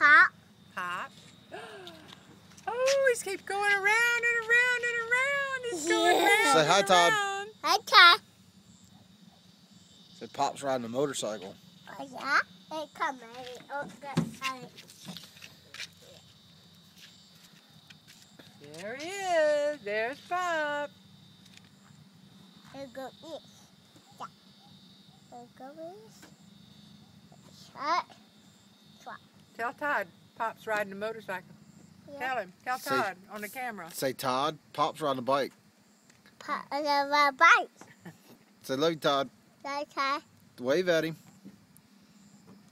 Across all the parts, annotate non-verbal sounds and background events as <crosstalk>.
Pop. Pop. <gasps> Oh, he's keep going around and around and around. He's going Yeah. round Say hi, and Todd. around. Hi, Todd. Say Pop's riding a motorcycle. Oh, yeah? Hey, come on. Oh, that's fine. There he is. There's Pop. Here go this. Yeah. Here go this. Shut. Tell Todd Pop's riding a motorcycle. Yeah. Tell him. Tell Say- Todd on the camera. Say Todd, Pop's riding a bike. Pop on the bike. <laughs> Say love you, Todd. Hi, Todd. Wave at him.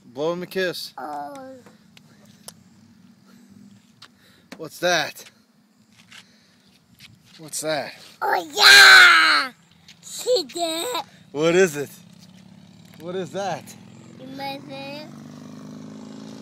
Blow him a kiss. Oh. What's that? What's that? Oh, yeah. See that? What is it? What is that? You might say it.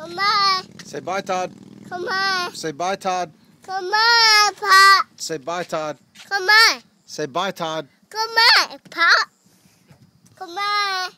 Come on, Say bye, Todd. come on, Say bye, Todd. come on, Pop. Say bye, Todd. Come on, Say bye, Todd. come on, Pop. Come on.